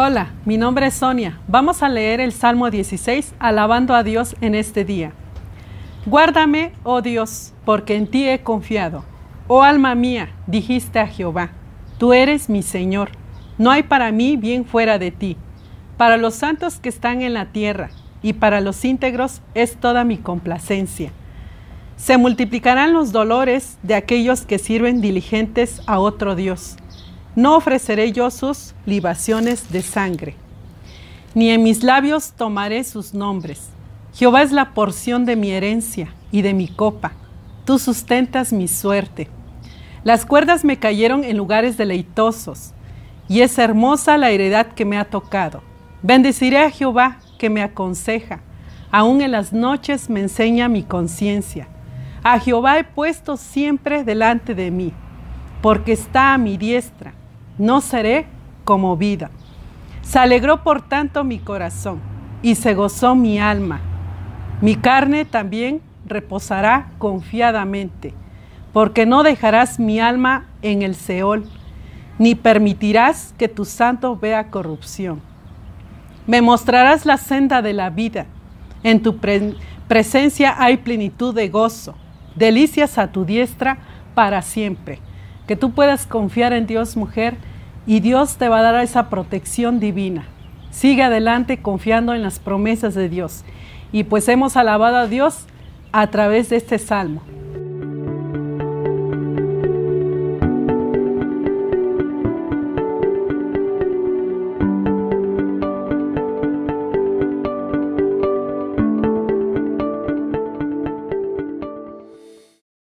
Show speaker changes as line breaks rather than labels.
Hola, mi nombre es Sonia. Vamos a leer el Salmo 16, alabando a Dios en este día. Guárdame, oh Dios, porque en ti he confiado. Oh alma mía, dijiste a Jehová, tú eres mi Señor. No hay para mí bien fuera de ti. Para los santos que están en la tierra y para los íntegros es toda mi complacencia. Se multiplicarán los dolores de aquellos que sirven diligentes a otro Dios. No ofreceré yo sus libaciones de sangre, ni en mis labios tomaré sus nombres. Jehová es la porción de mi herencia y de mi copa. Tú sustentas mi suerte. Las cuerdas me cayeron en lugares deleitosos, y es hermosa la heredad que me ha tocado. Bendeciré a Jehová que me aconseja. Aún en las noches me enseña mi conciencia. A Jehová he puesto siempre delante de mí, porque está a mi diestra. No seré conmovida. Se alegró por tanto mi corazón y se gozó mi alma. Mi carne también reposará confiadamente, porque no dejarás mi alma en el Seol, ni permitirás que tu santo vea corrupción. Me mostrarás la senda de la vida. En tu presencia hay plenitud de gozo, delicias a tu diestra para siempre. Que tú puedas confiar en Dios, mujer, y Dios te va a dar esa protección divina. Sigue adelante confiando en las promesas de Dios. Y pues hemos alabado a Dios a través de este salmo.